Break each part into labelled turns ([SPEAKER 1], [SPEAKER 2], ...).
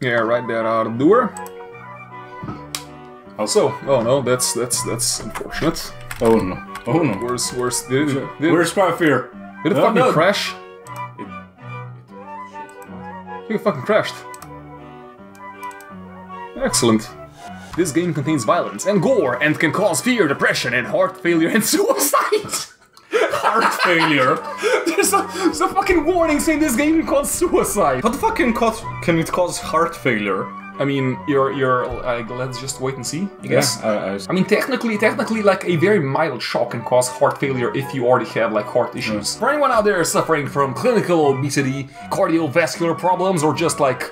[SPEAKER 1] Yeah, write that out of doer.
[SPEAKER 2] Also,
[SPEAKER 1] So, oh no, that's that's that's unfortunate.
[SPEAKER 2] oh no, oh no.
[SPEAKER 1] Where's where's did, it- did,
[SPEAKER 2] Where's my fear?
[SPEAKER 1] did it
[SPEAKER 2] Oh,
[SPEAKER 1] fucking
[SPEAKER 2] no.
[SPEAKER 1] crash? It fucking crashed. Excellent. This game contains violence and gore and can cause fear, depression, and heart failure and suicide.
[SPEAKER 2] Heart failure.
[SPEAKER 1] there's, a, there's a fucking warning saying this game can cause suicide.
[SPEAKER 2] How the fuck can, cause, can it cause heart failure?
[SPEAKER 1] I mean, you're you're. Uh, let's just wait and see. I guess.
[SPEAKER 2] I, I,
[SPEAKER 1] I mean, technically, technically, like a very mild shock can cause heart failure if you already have like heart issues. For anyone out there suffering from clinical obesity, cardiovascular problems, or just like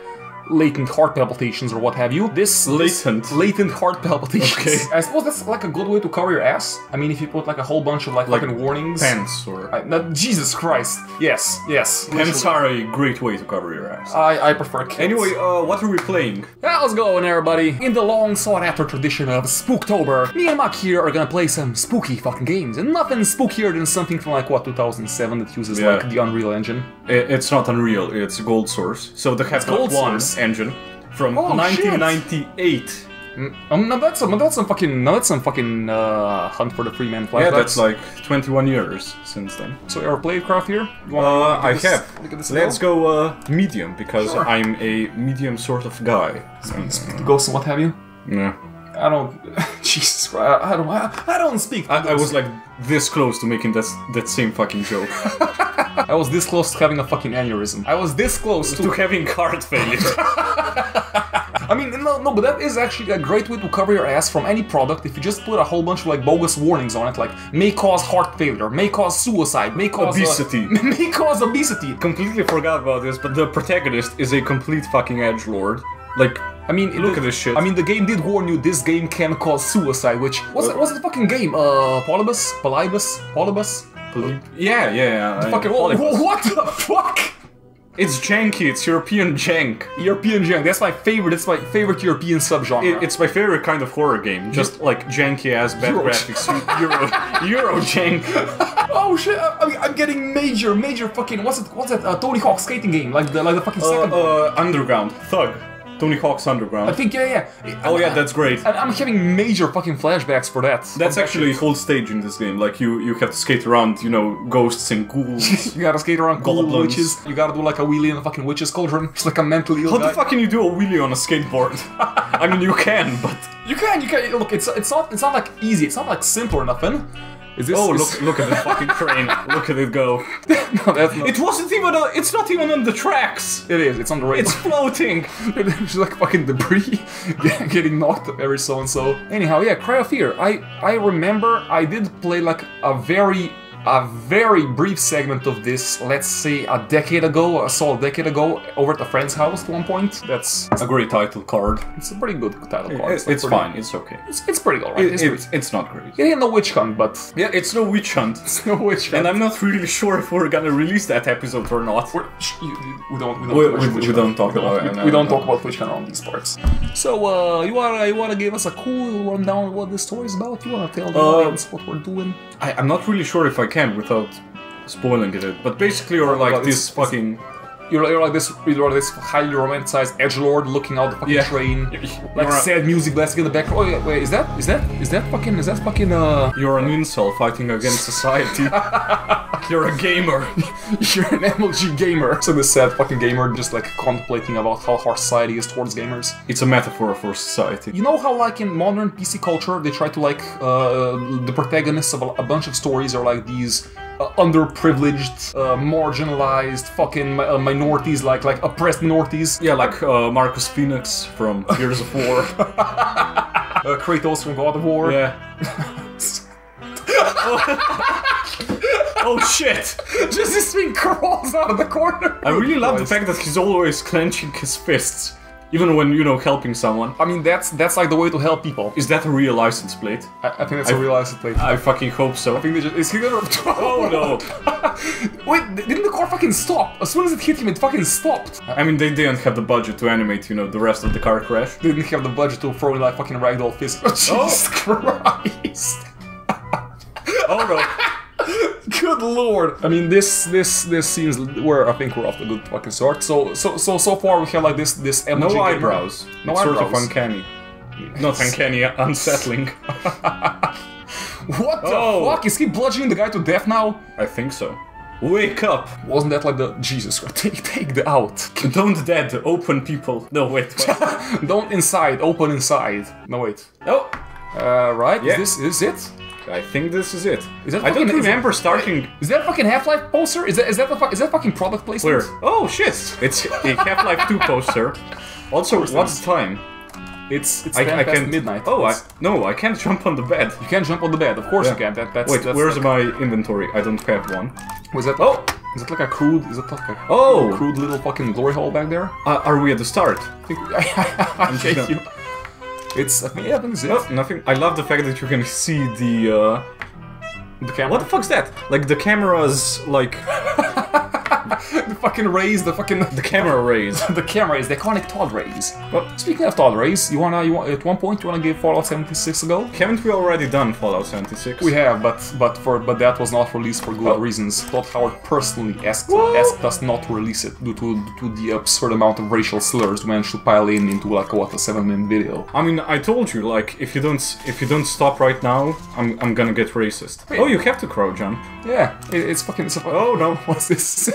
[SPEAKER 1] latent heart palpitations or what have you, this
[SPEAKER 2] Latent?
[SPEAKER 1] this latent heart palpitations.
[SPEAKER 2] Okay.
[SPEAKER 1] I suppose that's like a good way to cover your ass. I mean, if you put like a whole bunch of like,
[SPEAKER 2] Like
[SPEAKER 1] fucking warnings.
[SPEAKER 2] pants or
[SPEAKER 1] I, no, Jesus Christ. Yes, yes.
[SPEAKER 2] pants are a great way to cover your ass.
[SPEAKER 1] I, I prefer cats.
[SPEAKER 2] Anyway, uh, what are we playing?
[SPEAKER 1] How's going, everybody? In the long sought after tradition of Spooktober, me and Mark here are gonna play some spooky fucking games, and nothing spookier than something from like what 2007 that uses
[SPEAKER 2] Yeah.
[SPEAKER 1] like the Unreal Engine.
[SPEAKER 2] It's not Unreal, it's Gold Source. So the Hepcat
[SPEAKER 1] Gold
[SPEAKER 2] 1
[SPEAKER 1] Source.
[SPEAKER 2] engine from
[SPEAKER 1] Oh, shit.
[SPEAKER 2] 1998.
[SPEAKER 1] Um, now that's some, that's some fucking, now that's some fucking uh, hunt for the free man flashbacks.
[SPEAKER 2] Yeah, that's like 21 years since then.
[SPEAKER 1] So you ever Craft here?
[SPEAKER 2] Uh,
[SPEAKER 1] look at
[SPEAKER 2] I
[SPEAKER 1] this-
[SPEAKER 2] have.
[SPEAKER 1] Look at this
[SPEAKER 2] Let's
[SPEAKER 1] go.
[SPEAKER 2] go uh, medium because
[SPEAKER 1] Sure.
[SPEAKER 2] I'm a medium sort of guy.
[SPEAKER 1] Ghosts and what have you?
[SPEAKER 2] Yeah.
[SPEAKER 1] I don't. Jesus Christ! I don't. I, I don't speak.
[SPEAKER 2] I, I was like this close to making that that same fucking joke.
[SPEAKER 1] I was this close to having a fucking aneurysm. I was this close to
[SPEAKER 2] to having heart failure.
[SPEAKER 1] I mean, no, no, but that is actually a great way to cover your ass from any product if you just put a whole bunch of like bogus warnings on it, like may cause heart failure, may cause suicide, may cause uh,
[SPEAKER 2] Obesity.
[SPEAKER 1] may cause obesity.
[SPEAKER 2] Completely forgot about this, but the protagonist is a complete fucking edge lord. Like,
[SPEAKER 1] I mean,
[SPEAKER 2] Look
[SPEAKER 1] the-
[SPEAKER 2] at this shit.
[SPEAKER 1] I mean, the game did warn you this game can cause suicide. Which what's it? What's the fucking game? Uh, Polybus, Polybus, Polybus.
[SPEAKER 2] yeah, yeah, yeah. I-
[SPEAKER 1] Fucking wha- what the fuck?
[SPEAKER 2] It's janky. It's European jank.
[SPEAKER 1] European genre. That's my favorite. That's my favorite European subgenre.
[SPEAKER 2] It, it's my favorite kind of horror game. Just like janky ass bad
[SPEAKER 1] Euro-
[SPEAKER 2] graphics. Euro, Euro jank.
[SPEAKER 1] Oh shit! I, I mean, I'm getting major, major fucking what's it? What's that? Uh, Tony Hawk skating game, like the like the fucking
[SPEAKER 2] Uh,
[SPEAKER 1] second. one.
[SPEAKER 2] uh, Underground. Thug. Tony Hawk's Underground.
[SPEAKER 1] I think yeah, yeah.
[SPEAKER 2] Oh yeah, that's great.
[SPEAKER 1] And I'm having major fucking flashbacks for that.
[SPEAKER 2] That's actually a whole stage in this game. Like you, you have to skate around, you know, ghosts and ghouls.
[SPEAKER 1] You gotta skate around cool
[SPEAKER 2] Goblins.
[SPEAKER 1] witches. You gotta do like a wheelie in a fucking witch's cauldron. Just like a mentally ill
[SPEAKER 2] How
[SPEAKER 1] guy.
[SPEAKER 2] the fuck can you do a wheelie on a skateboard? I mean, you can, but
[SPEAKER 1] You can, you can. Look, it's it's not it's not like easy. It's not like simple or nothing. Is this?
[SPEAKER 2] oh look, look at the fucking crane. Look at it go.
[SPEAKER 1] no, that's not.
[SPEAKER 2] It wasn't even. A, it's not even on the tracks.
[SPEAKER 1] It is. It's on the right.
[SPEAKER 2] It's floating.
[SPEAKER 1] It's like fucking debris getting knocked every so and so. Anyhow, yeah, Cry of Fear. I I remember I did play like a very a very brief segment of this. Let's say a decade ago, a solid decade ago, over at a friend's house at one point. That's
[SPEAKER 2] A great title card.
[SPEAKER 1] it's a pretty good title card.
[SPEAKER 2] It's, it's
[SPEAKER 1] pretty-
[SPEAKER 2] fine. It's okay.
[SPEAKER 1] It's, it's pretty alright.
[SPEAKER 2] It-
[SPEAKER 1] It's,
[SPEAKER 2] it's, it's not great.
[SPEAKER 1] it ain't no witch hunt, but
[SPEAKER 2] Yeah, it's no witch hunt.
[SPEAKER 1] it's no witch hunt.
[SPEAKER 2] And I'm not really sure if we're gonna release that episode or not.
[SPEAKER 1] We're- sh- you- you- we don't. We don't,
[SPEAKER 2] We- we- we don't talk
[SPEAKER 1] We
[SPEAKER 2] about
[SPEAKER 1] we- We don't
[SPEAKER 2] no.
[SPEAKER 1] talk about witch hunt on these parts. So, uh, you wanna you wanna give us a cool rundown of what this story is about? You wanna tell the
[SPEAKER 2] Uh,
[SPEAKER 1] audience what we're doing?
[SPEAKER 2] I, I'm not really sure if I can without spoiling it. But basically, you're like
[SPEAKER 1] But
[SPEAKER 2] this fucking.
[SPEAKER 1] You're, you're like this, you're like this highly romanticized edge lord looking out the fucking
[SPEAKER 2] Yeah.
[SPEAKER 1] train, like
[SPEAKER 2] a-
[SPEAKER 1] sad music blasting in the background. Oh, yeah, wait, is that is that is that fucking is that fucking uh?
[SPEAKER 2] You're an incel fighting against society. you're a gamer.
[SPEAKER 1] You're an MLG gamer. So this sad fucking gamer just like contemplating about how harsh society is towards gamers.
[SPEAKER 2] It's a metaphor for society.
[SPEAKER 1] You know how like in modern PC culture they try to like uh, the protagonists of a, a bunch of stories are like these uh, underprivileged, uh, marginalized fucking uh, minorities, like like oppressed minorities.
[SPEAKER 2] Yeah, like uh, Marcus Phoenix from Gears of War.
[SPEAKER 1] Uh, Kratos from God of War.
[SPEAKER 2] yeah. oh shit!
[SPEAKER 1] Just this thing crawls out of the corner.
[SPEAKER 2] I really love the fact that he's always clenching his fists, even when you know helping someone.
[SPEAKER 1] I mean, that's that's like the way to help people.
[SPEAKER 2] Is that a real license plate?
[SPEAKER 1] I, I think that's a
[SPEAKER 2] I-
[SPEAKER 1] real license plate. I
[SPEAKER 2] fucking hope so.
[SPEAKER 1] I think they just, is he gonna?
[SPEAKER 2] Oh no!
[SPEAKER 1] Wait, didn't the car fucking stop? As soon as it hit him, it fucking stopped.
[SPEAKER 2] I mean, they didn't have the budget to animate, you know, the rest of the car crash.
[SPEAKER 1] Didn't have the budget to throw in like fucking ragdoll physics. Oh, Jesus Christ!
[SPEAKER 2] Oh no!
[SPEAKER 1] Good lord! I mean, this this this seems where I think we're off the good fucking start. So so so so far we have like this this MG
[SPEAKER 2] No
[SPEAKER 1] gamer.
[SPEAKER 2] eyebrows.
[SPEAKER 1] No
[SPEAKER 2] it's sort of
[SPEAKER 1] eyebrows.
[SPEAKER 2] uncanny. Not uncanny, unsettling.
[SPEAKER 1] What the
[SPEAKER 2] Oh.
[SPEAKER 1] fuck? Is he bludgeoning the guy to death now?
[SPEAKER 2] I think so. Wake up!
[SPEAKER 1] Wasn't that like the Jesus Christ? Take take the out.
[SPEAKER 2] Don't dead, open people. No, wait. what?
[SPEAKER 1] Don't inside. Open inside. No wait.
[SPEAKER 2] oh,
[SPEAKER 1] Uh, right?
[SPEAKER 2] Yeah.
[SPEAKER 1] Is this is it?
[SPEAKER 2] I think this is it.
[SPEAKER 1] Is that
[SPEAKER 2] I don't
[SPEAKER 1] fucking- is
[SPEAKER 2] remember starting.
[SPEAKER 1] Is that a fucking Half-Life poster? Is that is that the fuck is that fucking product placement?
[SPEAKER 2] Where? Oh shit! It's a Half-Life 2 poster. Also, what's the time?
[SPEAKER 1] It's it's
[SPEAKER 2] I,
[SPEAKER 1] 10
[SPEAKER 2] I
[SPEAKER 1] past
[SPEAKER 2] can't.
[SPEAKER 1] midnight.
[SPEAKER 2] Oh, I, no, I can't jump on the bed.
[SPEAKER 1] you can't jump on the bed. Of course you
[SPEAKER 2] Yeah.
[SPEAKER 1] can. That that's
[SPEAKER 2] Wait,
[SPEAKER 1] that's
[SPEAKER 2] where's
[SPEAKER 1] like,
[SPEAKER 2] my inventory? I don't have one.
[SPEAKER 1] was that? Oh, is it like a crude? Is it like a
[SPEAKER 2] Oh!
[SPEAKER 1] crude little fucking glory hole back there?
[SPEAKER 2] Uh, are we at the start?
[SPEAKER 1] I I hate
[SPEAKER 2] just
[SPEAKER 1] you. It's I think yeah, I think it.
[SPEAKER 2] Oh, nothing. I love the fact that you can see the. Uh,
[SPEAKER 1] The camera.
[SPEAKER 2] what the fuck's that? Like the camera's like
[SPEAKER 1] the fucking rays, the fucking
[SPEAKER 2] the camera rays.
[SPEAKER 1] the camera is the iconic Todd rays.
[SPEAKER 2] But
[SPEAKER 1] Speaking of Todd rays, you wanna you want at one point you wanna give Fallout 76 a go?
[SPEAKER 2] Haven't we already done Fallout 76?
[SPEAKER 1] We have, but but for but that was not released for good
[SPEAKER 2] Oh.
[SPEAKER 1] reasons. Todd Howard personally asked
[SPEAKER 2] What?
[SPEAKER 1] asked us not to release it due to to the absurd amount of racial slurs we managed to pile in into like what a seven minute video.
[SPEAKER 2] I mean, I told you, like, if you don't, if you don't stop right now, I'm, I'm gonna get racist.
[SPEAKER 1] Wait.
[SPEAKER 2] Oh, you have to crouch jump.
[SPEAKER 1] Yeah, it, it's fucking. It's a,
[SPEAKER 2] Oh no,
[SPEAKER 1] what's this?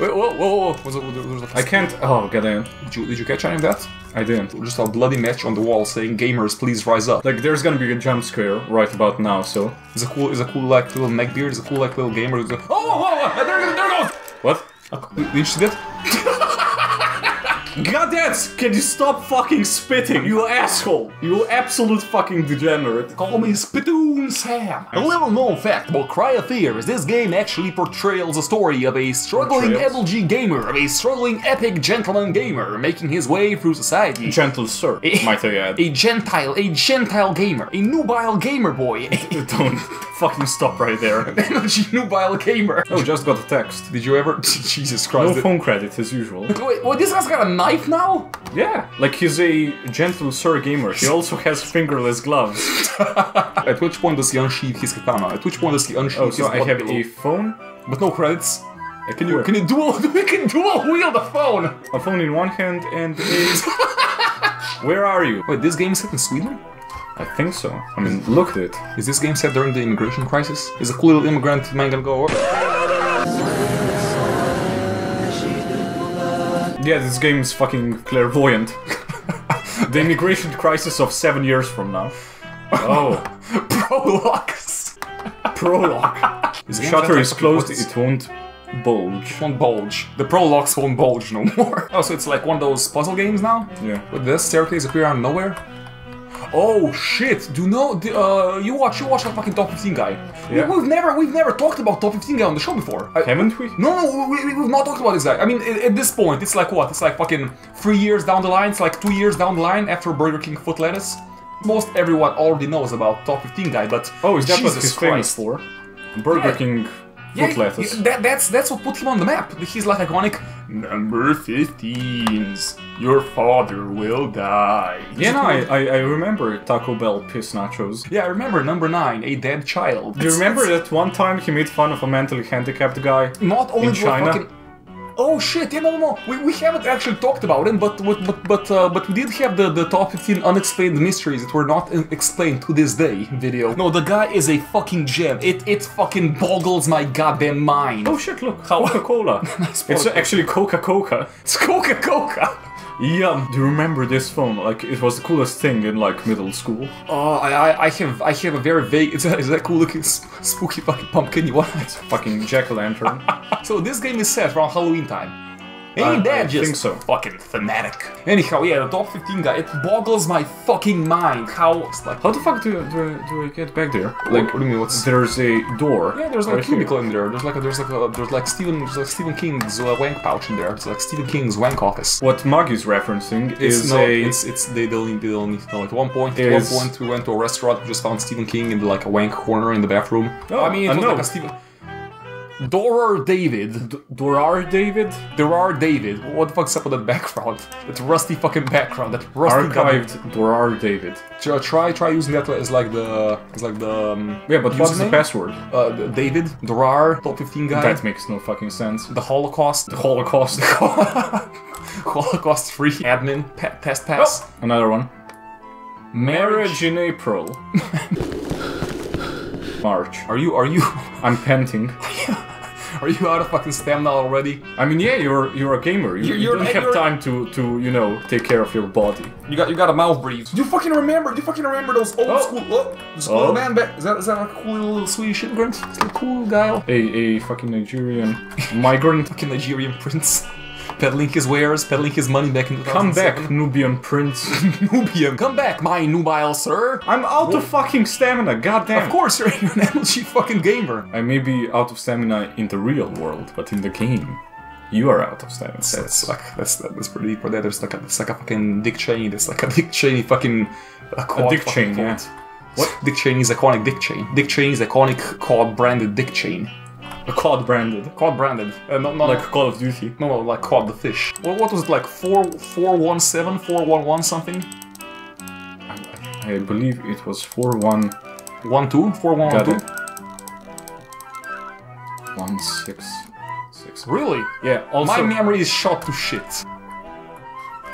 [SPEAKER 1] Wait, whoa, whoa, whoa! There was like
[SPEAKER 2] can't. Oh, get in.
[SPEAKER 1] Did you, did you catch any of that?
[SPEAKER 2] I didn't.
[SPEAKER 1] Just a bloody match on the wall saying "Gamers, please rise up."
[SPEAKER 2] Like, there's gonna be a jump scare right about now. So
[SPEAKER 1] It's a cool, it's a cool like little neckbeard. It's a cool like little gamer. Who's like, oh, whoa, oh, there, there goes.
[SPEAKER 2] what?
[SPEAKER 1] Uh, did you see that?
[SPEAKER 2] Goddess, can you stop fucking spitting, you asshole! You absolute fucking degenerate.
[SPEAKER 1] Call me Spittoon Sam. A little known fact about Cry of Fear is this game actually portrays the story of a struggling
[SPEAKER 2] Portrayals?
[SPEAKER 1] MLG gamer, of a struggling epic gentleman gamer making his way through society.
[SPEAKER 2] Gentle sir, might I add.
[SPEAKER 1] A gentile, a gentile gamer, a nubile gamer boy,
[SPEAKER 2] Don't fucking stop right there.
[SPEAKER 1] MLG nubile gamer.
[SPEAKER 2] Oh, just got a text.
[SPEAKER 1] Did you ever? Jesus Christ.
[SPEAKER 2] No
[SPEAKER 1] Christ!
[SPEAKER 2] phone credit as usual.
[SPEAKER 1] Wait, wait, this guy's got a knife now?
[SPEAKER 2] Yeah, like he's a gentle sir gamer. He also has fingerless gloves.
[SPEAKER 1] At which point does he unsheath his katana? At which point does he unsheath
[SPEAKER 2] Oh,
[SPEAKER 1] his
[SPEAKER 2] so I have
[SPEAKER 1] pillow?
[SPEAKER 2] a phone,
[SPEAKER 1] But no credits.
[SPEAKER 2] can
[SPEAKER 1] You can you dual? We can dual wield a phone.
[SPEAKER 2] a phone in one hand and a. Where are you?
[SPEAKER 1] Wait, this game is set in Sweden?
[SPEAKER 2] I think so. I mean, look at it.
[SPEAKER 1] Is this game set during the immigration crisis? Is a cool little immigrant man gonna go over?
[SPEAKER 2] Yeah, this game's fucking clairvoyant. the immigration crisis of seven years from now. Oh, prologue.
[SPEAKER 1] This
[SPEAKER 2] The shutter is closed, it won't bulge.
[SPEAKER 1] won't bulge. The prologues won't bulge no more. Oh, so it's like one of those puzzle games now?
[SPEAKER 2] Yeah.
[SPEAKER 1] With this staircase appear out of nowhere? Oh shit! Do you know? Uh, you watch, you watch that fucking top 15 guy.
[SPEAKER 2] Yeah.
[SPEAKER 1] We, have never, we've never talked about top 15 guy on the show before. I-
[SPEAKER 2] Haven't we?
[SPEAKER 1] No, no, we, we've not talked about this guy. I mean, at, at this point, it's like what? It's like fucking three years down the line. It's like two years down the line after Burger King foot lettuce. Most everyone already knows about top 15 guy, but
[SPEAKER 2] Oh, is that what
[SPEAKER 1] Jesus
[SPEAKER 2] he's
[SPEAKER 1] Christ.
[SPEAKER 2] famous for? Burger
[SPEAKER 1] Yeah.
[SPEAKER 2] King
[SPEAKER 1] Yeah,
[SPEAKER 2] foot lettuce.
[SPEAKER 1] yeah, that, that's that's what put him on the map. He's like iconic. Number 15's. Your father will die.
[SPEAKER 2] Yeah, no, I, I, I remember Taco Bell piss nachos.
[SPEAKER 1] Yeah, I remember number nine, a dead child.
[SPEAKER 2] Do you remember that one time he made fun of a mentally handicapped guy?
[SPEAKER 1] Not only
[SPEAKER 2] in
[SPEAKER 1] do I
[SPEAKER 2] China?
[SPEAKER 1] Oh shit! Yeah, no, no, no. We, we haven't actually talked about it, but but but but, uh, but we did have the, the top 15 unexplained mysteries that were not explained to this day video. No, the guy is a fucking gem. It it fucking boggles my goddamn mind.
[SPEAKER 2] Oh shit, look, Coca-Cola. it's actually Coca-Cola.
[SPEAKER 1] It's Coca Coca
[SPEAKER 2] Yum. Do you remember this phone? Like, it was the coolest thing in, like, middle school.
[SPEAKER 1] Oh, I, I I have I have a very vague. Is that, is that cool looking s- spooky fucking pumpkin you want?
[SPEAKER 2] Fucking jack-o'-lantern.
[SPEAKER 1] So this game is set around Halloween time.
[SPEAKER 2] I-
[SPEAKER 1] Ain't that
[SPEAKER 2] I
[SPEAKER 1] just
[SPEAKER 2] think so.
[SPEAKER 1] fucking thematic? Anyhow, yeah, the top 15 guy, it boggles my fucking mind how like
[SPEAKER 2] How the fuck do, do, I, do I get back there?
[SPEAKER 1] like what do you mean what's
[SPEAKER 2] There's a door.
[SPEAKER 1] yeah, there's like
[SPEAKER 2] right
[SPEAKER 1] a cubicle in there. There's like a, there's like a, there's like Stephen there's like Stephen King's uh, wank pouch in there. It's like Stephen King's wank office.
[SPEAKER 2] What Muggy's referencing
[SPEAKER 1] It's
[SPEAKER 2] is
[SPEAKER 1] no,
[SPEAKER 2] a.
[SPEAKER 1] it's it's they don't they don't no, at one point at one point we went to a restaurant we just found Stephen King in like a wank corner in the bathroom.
[SPEAKER 2] Oh,
[SPEAKER 1] I mean it was
[SPEAKER 2] know.
[SPEAKER 1] like a Stephen Dorar David.
[SPEAKER 2] Dorar David?
[SPEAKER 1] Dorar David. What the fuck's up with that background? That rusty fucking background. That rusty
[SPEAKER 2] Archived Dorar David.
[SPEAKER 1] Try, try try using that as like the as like the um,
[SPEAKER 2] Yeah, but what's the password?
[SPEAKER 1] Uh, David Dorar top 15 guy.
[SPEAKER 2] That makes no fucking sense.
[SPEAKER 1] the Holocaust.
[SPEAKER 2] The Holocaust.
[SPEAKER 1] Holocaust free admin pa- test pass.
[SPEAKER 2] Another one. Marriage in April. March.
[SPEAKER 1] Are you are you
[SPEAKER 2] I'm panting.
[SPEAKER 1] are you out of fucking stamina already?
[SPEAKER 2] I mean, yeah, you're you're a gamer. You,
[SPEAKER 1] You're-
[SPEAKER 2] you
[SPEAKER 1] you're-
[SPEAKER 2] don't have
[SPEAKER 1] you're-
[SPEAKER 2] time to to you know take care of your body.
[SPEAKER 1] You got you got a mouth breathe. You fucking remember? You fucking remember those old
[SPEAKER 2] Oh.
[SPEAKER 1] school? Oh, school
[SPEAKER 2] Oh.
[SPEAKER 1] man back. Is that is that like a cool little Swedish immigrant? Is that a cool guy?
[SPEAKER 2] A a fucking Nigerian migrant.
[SPEAKER 1] Fucking Nigerian prince. Peddling his wares, peddling his money back in the
[SPEAKER 2] Come back, Nubian prince.
[SPEAKER 1] Nubian. Come back, my nubile sir.
[SPEAKER 2] I'm out of fucking stamina. Goddamn.
[SPEAKER 1] Of course, you're, you're an MLG fucking gamer.
[SPEAKER 2] I may be out of stamina in the real world, but in the game, you are out of stamina.
[SPEAKER 1] That's like that's that's pretty deep. There, there's like a there's like a fucking Dick Cheney. There's like a Dick Cheney fucking a, COD
[SPEAKER 2] Dick chain, yeah.
[SPEAKER 1] What? Dick Cheney's iconic Dick chain. Dick Cheney's iconic COD branded Dick chain.
[SPEAKER 2] A COD branded.
[SPEAKER 1] COD branded. Uh, not, not
[SPEAKER 2] Like Call of Duty.
[SPEAKER 1] no, no, like COD the fish. What, what was it like? Four four one seven four one one something.
[SPEAKER 2] I, I believe it was 4 1
[SPEAKER 1] One two four one
[SPEAKER 2] Got
[SPEAKER 1] one
[SPEAKER 2] it.
[SPEAKER 1] two.
[SPEAKER 2] 1 6 6.
[SPEAKER 1] Really?
[SPEAKER 2] Yeah, also.
[SPEAKER 1] My memory is shot to shit.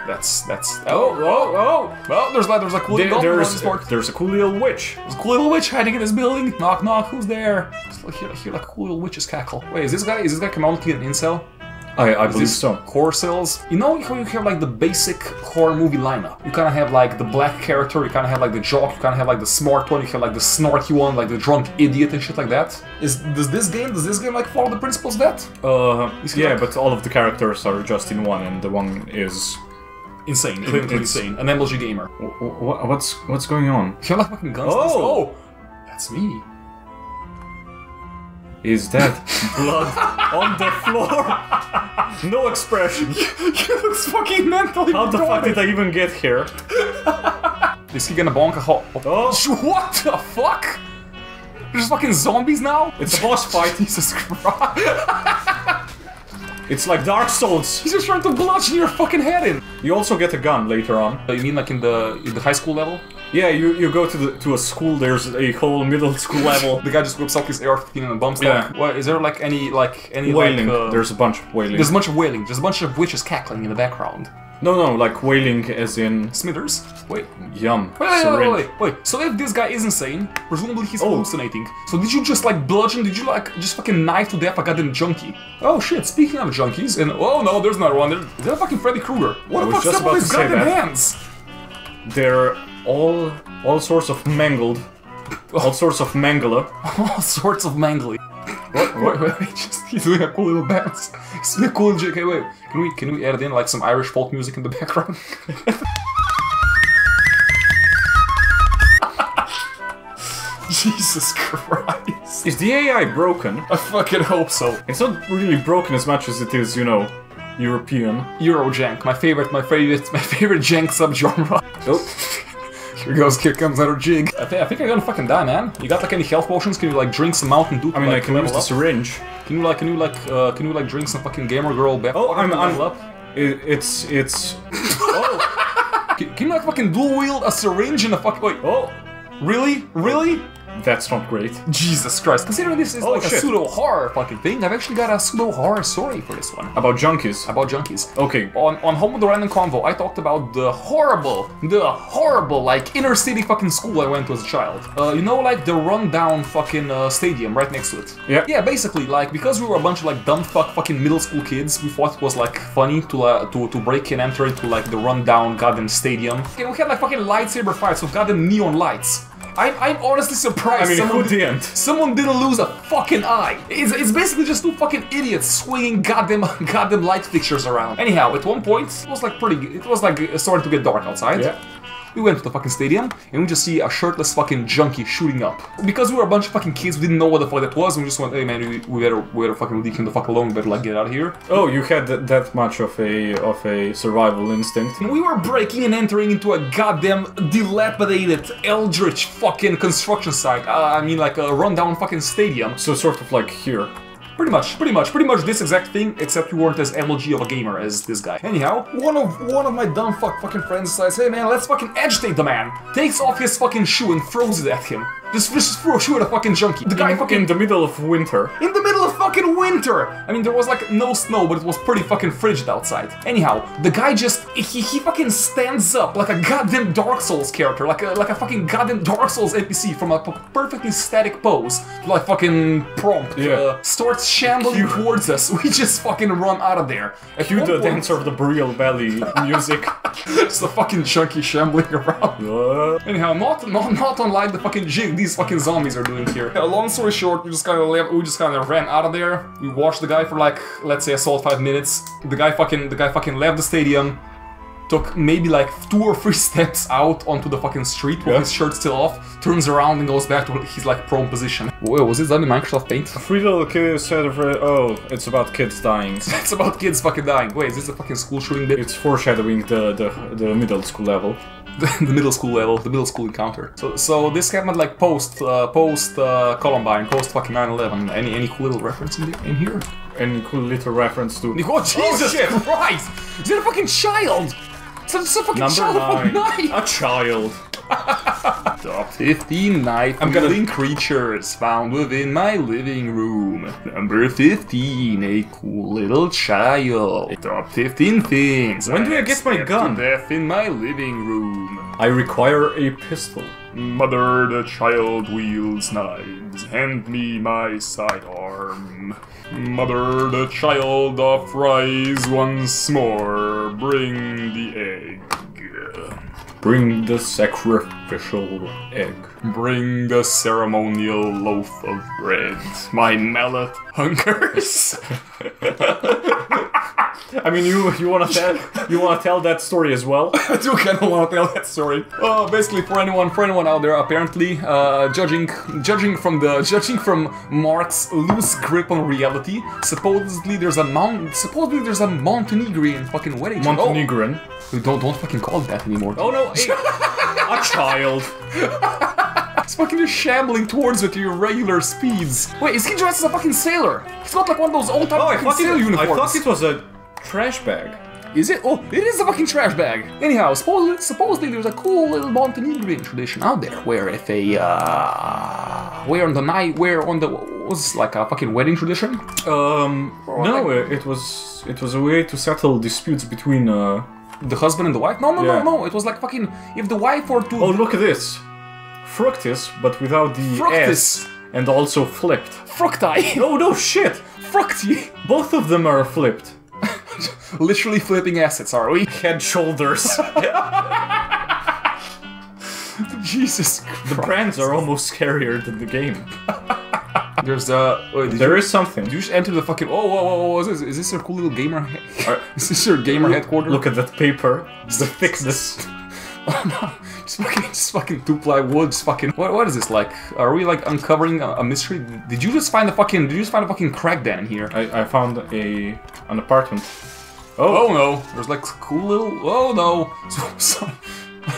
[SPEAKER 1] That's that's oh oh oh well there's like there's a cool
[SPEAKER 2] There-
[SPEAKER 1] little
[SPEAKER 2] there's,
[SPEAKER 1] sport.
[SPEAKER 2] there's a cool little witch.
[SPEAKER 1] There's a cool little witch hiding in this building. Knock knock, who's there? Just like, hear, hear like a cool little witch's cackle. Wait, is this guy is this guy canonically an incel?
[SPEAKER 2] I, I believe so.
[SPEAKER 1] Core cells? You know how you have like the basic horror movie lineup. You kind of have like the black character. You kind of have like the jock. You kind of have like the smart one. You have like the snarky one, like the drunk idiot and shit like that. Is does this game does this game like follow the principles of that?
[SPEAKER 2] Uh, yeah,
[SPEAKER 1] like-
[SPEAKER 2] but all of the characters are just in one, and the one is.
[SPEAKER 1] Insane, clinically
[SPEAKER 2] it's-
[SPEAKER 1] insane. An MLG gamer.
[SPEAKER 2] Wh- wh- What's what's going on?
[SPEAKER 1] You have like fucking guns.
[SPEAKER 2] Oh!
[SPEAKER 1] oh, that's me.
[SPEAKER 2] Is that blood on the floor? No expression.
[SPEAKER 1] he looks fucking mentally
[SPEAKER 2] How the fuck did I even get here?
[SPEAKER 1] Is he gonna bonk a hole?
[SPEAKER 2] Oh.
[SPEAKER 1] What the fuck? There's fucking zombies now?
[SPEAKER 2] It's a boss fight.
[SPEAKER 1] Jesus Christ.
[SPEAKER 2] It's like Dark Souls.
[SPEAKER 1] He's just trying to bludgeon your fucking head in.
[SPEAKER 2] You also get a gun later on.
[SPEAKER 1] You mean like in the in the high school level?
[SPEAKER 2] Yeah, you, you go to the to a school. There's a whole middle school level.
[SPEAKER 1] The guy just whips out his AR-15 and bumps
[SPEAKER 2] Yeah.
[SPEAKER 1] like, what, is there like any like any
[SPEAKER 2] wailing.
[SPEAKER 1] like uh,
[SPEAKER 2] there's a bunch of wailing.
[SPEAKER 1] there's a bunch of wailing. There's a bunch of witches cackling in the background.
[SPEAKER 2] No, no, like wailing as in
[SPEAKER 1] Smithers? Wait.
[SPEAKER 2] yum.
[SPEAKER 1] Wait, wait, wait, wait, wait. So if this guy is insane, presumably he's
[SPEAKER 2] Oh.
[SPEAKER 1] hallucinating. So did you just like bludgeon? Did you like just fucking knife to death a goddamn junkie? Oh shit! Speaking of junkies, and oh no, there's another one. Is that fucking Freddy Krueger? What the fuck's up with his goddamn hands?
[SPEAKER 2] They're all all sorts of mangled. Oh. All sorts of mangala.
[SPEAKER 1] All sorts of mangly. What? Wait, wait, wait, just he's doing a cool little dance. He's doing a cool little. Okay, wait. Can we can we add in like some Irish folk music in the background? Jesus Christ!
[SPEAKER 2] Is the AI broken?
[SPEAKER 1] I fucking hope so.
[SPEAKER 2] It's not really broken as much as it is, you know, European.
[SPEAKER 1] Eurojank, my favorite, my favorite, my favorite jank subgenre.
[SPEAKER 2] Oh,
[SPEAKER 1] Here goes, here comes another jig. I, thi- I think I'm gonna fucking die, man. You got like any health potions? Can you like drink some Mountain Dew?
[SPEAKER 2] I mean,
[SPEAKER 1] like,
[SPEAKER 2] I can use the
[SPEAKER 1] up?
[SPEAKER 2] syringe.
[SPEAKER 1] Can you like, can you like, uh, can you like drink some fucking gamer girl? Bep-
[SPEAKER 2] Oh, I'm,
[SPEAKER 1] to
[SPEAKER 2] I'm.
[SPEAKER 1] up?
[SPEAKER 2] It, it's it's.
[SPEAKER 1] Can, can you like fucking dual wield a syringe and a fucking? Wait,
[SPEAKER 2] Oh,
[SPEAKER 1] really, really?
[SPEAKER 2] That's not great.
[SPEAKER 1] Jesus Christ! Considering this is
[SPEAKER 2] Oh,
[SPEAKER 1] like a pseudo horror fucking thing, I've actually got a pseudo horror story for this one
[SPEAKER 2] About junkies.
[SPEAKER 1] about junkies.
[SPEAKER 2] Okay.
[SPEAKER 1] On, on Home of the Random Convo, I talked about the horrible, the horrible, like, inner city fucking school I went to as a child. Uh, you know, like, the rundown fucking uh, stadium right next to it?
[SPEAKER 2] Yeah.
[SPEAKER 1] Yeah, basically, like, because we were a bunch of, like, dumb fuck fucking middle school kids, we thought it was, like, funny to, uh, to, to break and enter into, like, the rundown goddamn stadium. Okay, we had, like, fucking lightsaber fights with goddamn neon lights. I'm, I'm honestly surprised
[SPEAKER 2] I mean,
[SPEAKER 1] someone
[SPEAKER 2] who
[SPEAKER 1] did-
[SPEAKER 2] didn't?
[SPEAKER 1] Someone didn't lose a fucking eye. It's, it's basically just two fucking idiots swinging goddamn goddamn light fixtures around. Anyhow, at one point, it was like pretty. It was like uh, starting to get dark outside.
[SPEAKER 2] Yeah.
[SPEAKER 1] We went to the fucking stadium and we just see a shirtless fucking junkie shooting up. Because we were a bunch of fucking kids, we didn't know what the fuck that was. And we just went, hey man, we, we better we better fucking leave him the fuck alone. We better like get out of here.
[SPEAKER 2] Oh, you had that, that much of a of a survival instinct.
[SPEAKER 1] We were breaking and entering into a goddamn dilapidated, eldritch fucking construction site. Uh, I mean, like a rundown fucking stadium.
[SPEAKER 2] So sort of like here.
[SPEAKER 1] Pretty much, pretty much, pretty much this exact thing, except you weren't as MLG of a gamer as this guy. Anyhow, one of one of my dumb fuck fucking friends says, hey man, let's fucking agitate the man. Takes off his fucking shoe and throws it at him. Just, just is shoe at a fucking junkie. The guy
[SPEAKER 2] In,
[SPEAKER 1] fucking
[SPEAKER 2] in the middle of winter.
[SPEAKER 1] in the middle of fucking winter. I mean, there was like no snow, but it was pretty fucking frigid outside. Anyhow, the guy just he, he fucking stands up like a goddamn Dark Souls character, like a like a fucking goddamn Dark Souls NPC from a perfectly static pose, like fucking prompt.
[SPEAKER 2] Yeah.
[SPEAKER 1] Uh, starts shambling towards us. We just fucking run out of there. At
[SPEAKER 2] Cue the
[SPEAKER 1] point-
[SPEAKER 2] Dancer of the Boreal Valley music.
[SPEAKER 1] it's the fucking chunky shambling around.
[SPEAKER 2] Uh,
[SPEAKER 1] Anyhow, not not not unlike the fucking jig these fucking zombies are doing here. Yeah, long story short, we just kind of left, we just kind of ran out of there. We watched the guy for like let's say a solid five minutes. The guy fucking the guy fucking left the stadium. Took maybe like two or three steps out onto the fucking street with
[SPEAKER 2] Yeah.
[SPEAKER 1] his shirt still off, turns around and goes back to his like prone position. Whoa, was this done in Minecraft Paint?
[SPEAKER 2] A Three little kids said, of, "Oh, it's about kids dying."
[SPEAKER 1] it's about kids fucking dying. Wait, is this a fucking school shooting bit?
[SPEAKER 2] It's foreshadowing the the, the middle school level.
[SPEAKER 1] the middle school level, the middle school encounter. So, so this happened like post, uh, post uh, Columbine, post fucking 9/11. Any any cool little reference in, the, in here?
[SPEAKER 2] Any cool little reference to
[SPEAKER 1] Oh Jesus Christ! Is that a fucking child? It's a, it's a fucking
[SPEAKER 2] number
[SPEAKER 1] child of
[SPEAKER 2] nine?
[SPEAKER 1] nine.
[SPEAKER 2] A child.
[SPEAKER 1] Top 15 knife
[SPEAKER 2] I'm gonna-
[SPEAKER 1] creatures found within my living room. Number 15, a cool little child. Top 15 things.
[SPEAKER 2] When do I get my gun?
[SPEAKER 1] Death in my living room.
[SPEAKER 2] I require a pistol.
[SPEAKER 1] Mother, the child wields knives. Hand me my sidearm. Mother, the child of rise once more. Bring the egg.
[SPEAKER 2] Bring the sacrificial egg.
[SPEAKER 1] Bring the ceremonial loaf of bread. My mallet hungers.
[SPEAKER 2] I mean, you you wanna tell you wanna tell that story as well?
[SPEAKER 1] I do kind of want to tell that story. Uh, basically, for anyone, for anyone out there, apparently, uh, judging, judging from the, judging from Mark's loose grip on reality, supposedly there's a mount, supposedly there's a Montenegrin fucking wedding.
[SPEAKER 2] Montenegrin.
[SPEAKER 1] Oh, don't don't fucking call it that anymore.
[SPEAKER 2] Oh no, a, a child.
[SPEAKER 1] It's fucking just shambling towards with your regular speeds. Wait, is he dressed as a fucking sailor? He's not like one of those old time
[SPEAKER 2] Oh,
[SPEAKER 1] fucking sailor
[SPEAKER 2] it, I thought it was a trash bag.
[SPEAKER 1] Is it? Oh, it is a fucking trash bag. Anyhow, supposedly, supposedly there's a cool little Montenegrin tradition out there where if a uh, where on the night where on the was like a fucking wedding tradition.
[SPEAKER 2] Um, no,
[SPEAKER 1] like-
[SPEAKER 2] it was it was a way to settle disputes between. Uh...
[SPEAKER 1] The husband and the wife? No, no,
[SPEAKER 2] Yeah.
[SPEAKER 1] no, no. It was like fucking if the wife were to
[SPEAKER 2] Oh, look at this, fructus, but without the
[SPEAKER 1] Fructus.
[SPEAKER 2] s, and also flipped.
[SPEAKER 1] fructi,
[SPEAKER 2] No, no shit.
[SPEAKER 1] fructi,
[SPEAKER 2] Both of them are flipped.
[SPEAKER 1] Literally flipping assets, are we?
[SPEAKER 2] Head, shoulders.
[SPEAKER 1] Jesus Christ.
[SPEAKER 2] the brands are almost scarier than the game.
[SPEAKER 1] There's uh, wait,
[SPEAKER 2] There
[SPEAKER 1] you,
[SPEAKER 2] is something.
[SPEAKER 1] did you just enter the fucking? Oh, whoa, whoa, whoa! Is this, is this your cool little gamer?
[SPEAKER 2] Are-
[SPEAKER 1] is this your gamer headquarters?
[SPEAKER 2] Look at that paper. The thickness.
[SPEAKER 1] Oh no! Just fucking, just fucking two ply wood. Just fucking. What, what is this like? Are we like uncovering a, a mystery? Did you just find a fucking? Did you just find a fucking crack den in here?
[SPEAKER 2] I, I found a an apartment.
[SPEAKER 1] Oh. oh no! There's like cool little. Oh no! So, so,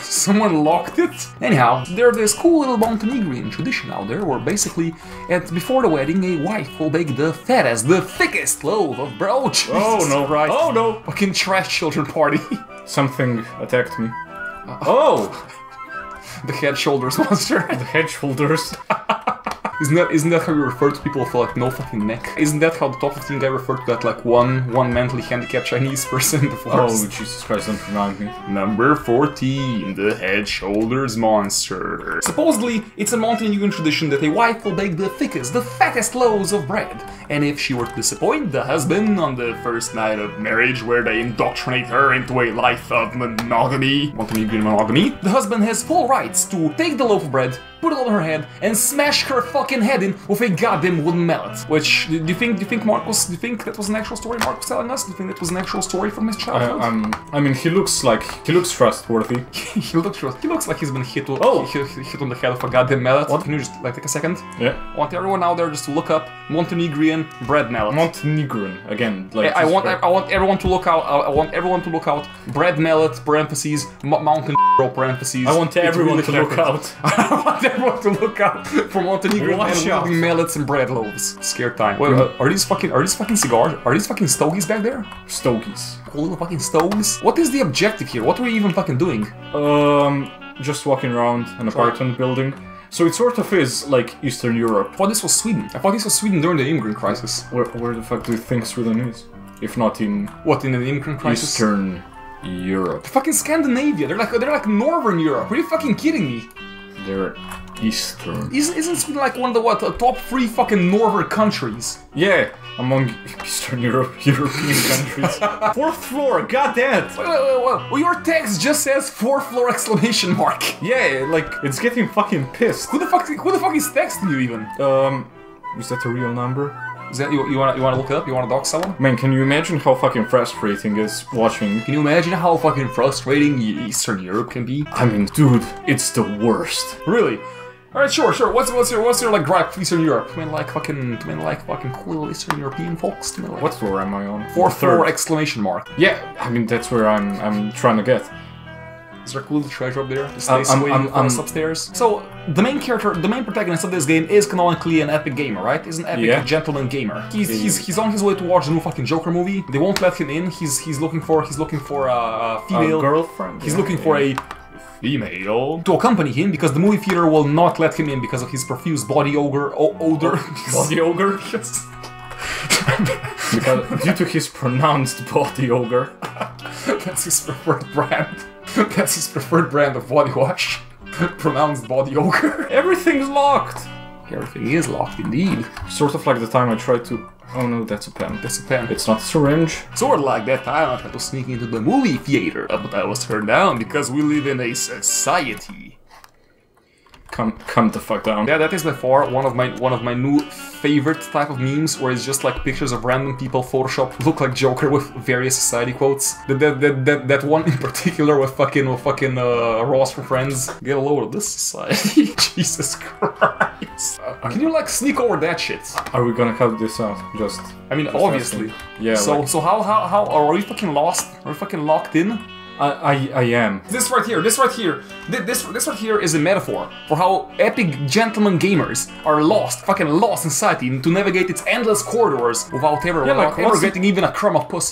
[SPEAKER 1] someone locked it. Anyhow, there's this cool little Montenegrin tradition out there where basically, at before the wedding, a wife will bake the fattest, the thickest loaf of bread. Oh,
[SPEAKER 2] Oh no!
[SPEAKER 1] Christ.
[SPEAKER 2] Oh no!
[SPEAKER 1] Fucking trash children party.
[SPEAKER 2] Something attacked me. Uh, oh,
[SPEAKER 1] the head shoulders monster.
[SPEAKER 2] the head shoulders.
[SPEAKER 1] Isn't that isn't that how you refer to people with like no fucking neck? Isn't that how the top 15 guy referred to that like one one mentally handicapped Chinese person in the
[SPEAKER 2] Oh
[SPEAKER 1] forest?
[SPEAKER 2] Jesus Christ! Don't remind me.
[SPEAKER 1] Number 14, the head shoulders monster. Supposedly, it's a Montenegrin tradition that a wife will bake the thickest, the fattest loaves of bread. And if she were to disappoint the husband on the first night of marriage, where they indoctrinate her into a life of monogamy, Montenegrin monogamy, the husband has full rights to take the loaf of bread, put it on her head, and smash her fucking head in with a goddamn wooden mallet. Which, do you think, do you think Marcos, do you think that was an actual story Mark was telling us? Do you think that was an actual story from his
[SPEAKER 2] I,
[SPEAKER 1] childhood?
[SPEAKER 2] I'm. I mean, he looks like he looks trustworthy.
[SPEAKER 1] he looks trustworthy. he looks like he's been hit with,
[SPEAKER 2] Oh.
[SPEAKER 1] hit, hit on the head with a goddamn mallet.
[SPEAKER 2] What?
[SPEAKER 1] Can you just like take a second?
[SPEAKER 2] Yeah.
[SPEAKER 1] I want everyone out there just to look up Montenegrin bread mallet.
[SPEAKER 2] Montenegrin again. Like
[SPEAKER 1] I, I want
[SPEAKER 2] right.
[SPEAKER 1] I, want everyone to look out. I, I want everyone to look out. Bread mallet parentheses mountain parentheses.
[SPEAKER 2] I want everyone
[SPEAKER 1] really
[SPEAKER 2] to look out.
[SPEAKER 1] I want everyone to look out for Montenegro and
[SPEAKER 2] out.
[SPEAKER 1] wielding mallets and bread loaves. Scare time. Wait, uh, are these fucking are these fucking cigars? Are these fucking stogies back there?
[SPEAKER 2] Stogies.
[SPEAKER 1] Little fucking stogies. What is the objective here? What are we even fucking doing?
[SPEAKER 2] Um, just walking around an apartment building. So it sort of is like Eastern Europe.
[SPEAKER 1] I thought this was Sweden. I thought this was Sweden during the immigrant crisis.
[SPEAKER 2] Where, where the fuck do you think Sweden is? If not in
[SPEAKER 1] What in the immigrant crisis?
[SPEAKER 2] Eastern Europe.
[SPEAKER 1] Fucking Scandinavia. They're like they're like Northern Europe. Are you fucking kidding me?
[SPEAKER 2] They're Eastern.
[SPEAKER 1] Isn't, isn't Sweden like one of the what the top three fucking northern countries?
[SPEAKER 2] Yeah, among Eastern Europe, European countries. Fourth floor, god damn it!
[SPEAKER 1] Wait, wait, wait, wait. Well, your text just says fourth floor exclamation mark.
[SPEAKER 2] Yeah, like, it's getting fucking pissed.
[SPEAKER 1] Who the fuck? Who the fuck is texting you even?
[SPEAKER 2] Um, is that a real number?
[SPEAKER 1] Is that you? You want you want to look it up? You want to dox someone?
[SPEAKER 2] Man, can you imagine how fucking frustrating is watching?
[SPEAKER 1] Can you imagine how fucking frustrating Eastern Europe can be?
[SPEAKER 2] I mean, dude, it's the worst.
[SPEAKER 1] Really? All right, sure, sure. What's what's your what's your like gripe Eastern Europe? I mean, like fucking, I mean, like fucking cool Eastern European folks. I mean, like,
[SPEAKER 2] What floor am I on?
[SPEAKER 1] Fourth floor exclamation mark.
[SPEAKER 2] Yeah, I mean that's where I'm. I'm trying to get.
[SPEAKER 1] Is there a cool treasure up there? Just
[SPEAKER 2] Um,
[SPEAKER 1] stays
[SPEAKER 2] um,
[SPEAKER 1] waiting
[SPEAKER 2] um, um,
[SPEAKER 1] upstairs. So the main character, the main protagonist of this game is canonically an epic gamer, right? Is an epic
[SPEAKER 2] Yeah.
[SPEAKER 1] gentleman gamer. He's, he's he's on his way to watch the new fucking Joker movie. They won't let him in. He's he's looking for he's looking for a, a
[SPEAKER 2] A
[SPEAKER 1] female
[SPEAKER 2] girlfriend.
[SPEAKER 1] He's
[SPEAKER 2] yeah,
[SPEAKER 1] looking for a female to accompany him because the movie theater will not let him in because of his profuse body ogre o- odor.
[SPEAKER 2] body ogre.
[SPEAKER 1] Yes.
[SPEAKER 2] because due to his pronounced body ogre.
[SPEAKER 1] That's his preferred brand. That's his preferred brand of body wash. Pronounced body ogre.
[SPEAKER 2] Everything's locked.
[SPEAKER 1] Everything is locked indeed.
[SPEAKER 2] Sort of like the time I tried to. Oh no, that's a pen.
[SPEAKER 1] That's a pen.
[SPEAKER 2] It's not a syringe.
[SPEAKER 1] Sort of like that time I tried to sneak into the movie theater, but I was turned down because we live in a society.
[SPEAKER 2] Come, come the fuck down.
[SPEAKER 1] Yeah, that is by far one of my one of my new favorite type of memes, where it's just like pictures of random people Photoshop look like Joker with various society quotes. That that that, that, that one in particular with fucking with fucking uh, Ross from Friends. Get a load of this society, Jesus Christ! Uh, can you like sneak over that shit?
[SPEAKER 2] Are we gonna cut this out? Just.
[SPEAKER 1] I mean,
[SPEAKER 2] Just
[SPEAKER 1] obviously.
[SPEAKER 2] asking. Yeah,
[SPEAKER 1] So
[SPEAKER 2] like-
[SPEAKER 1] so how how how are we fucking lost? Are we fucking locked in?
[SPEAKER 2] I, I, I am.
[SPEAKER 1] This right here, this right here, thi- this this right here is a metaphor for how epic gentleman gamers are lost, fucking lost in society, to navigate its endless corridors without ever,
[SPEAKER 2] Yeah, like,
[SPEAKER 1] without ever getting even a crumb of pussy.